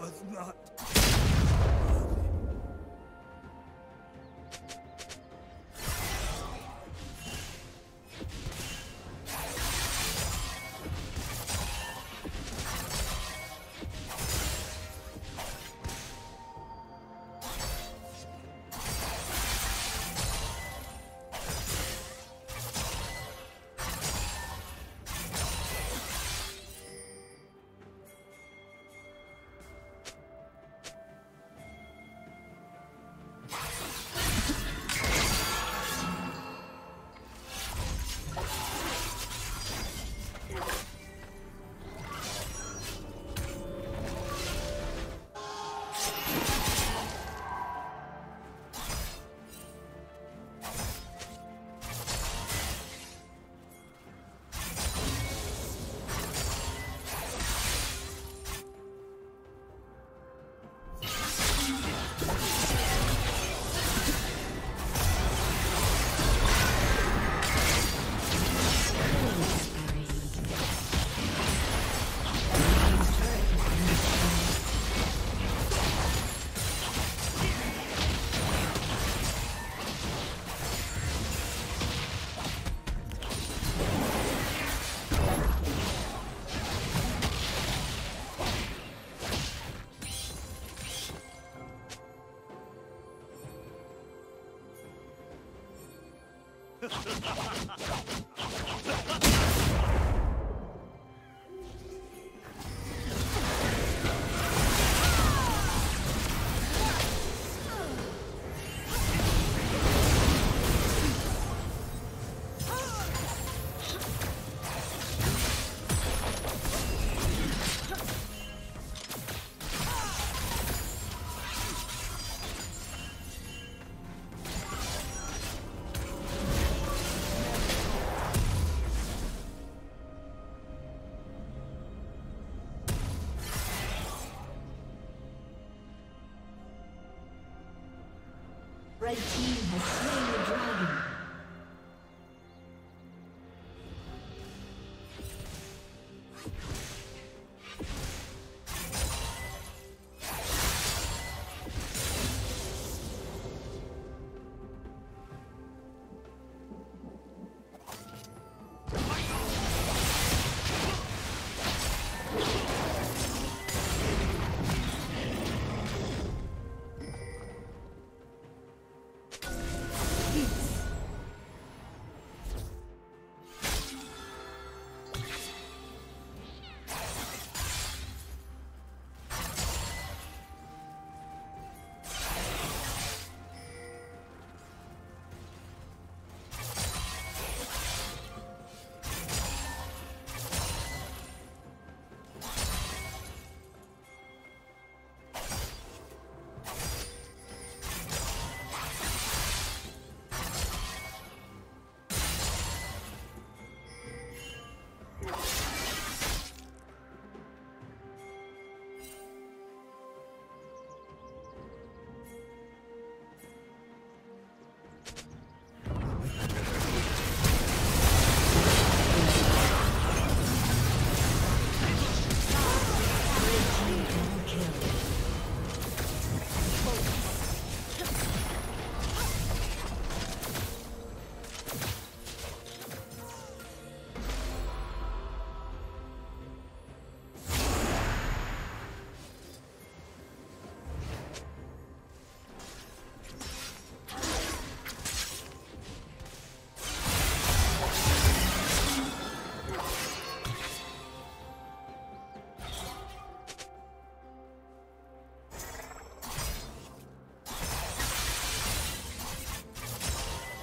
was not. Red team has slain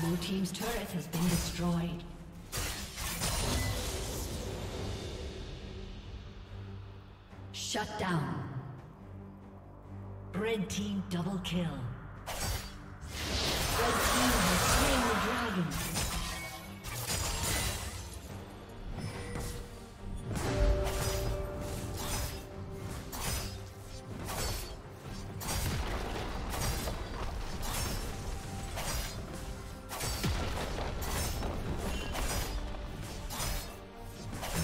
Blue team's turret has been destroyed. Shut down. Red team double kill. Red team has slain the.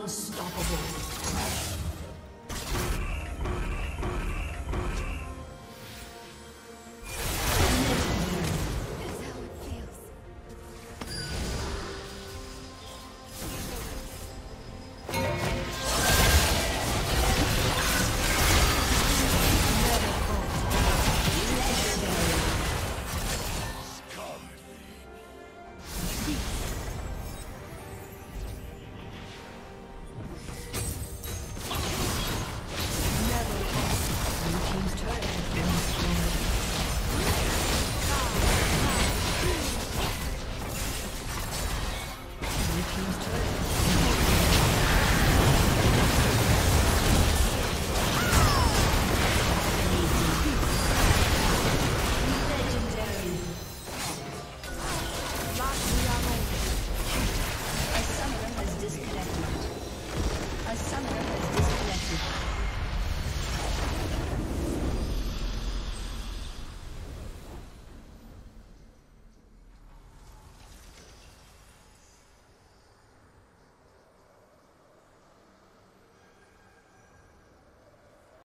Unstoppable. team's turret.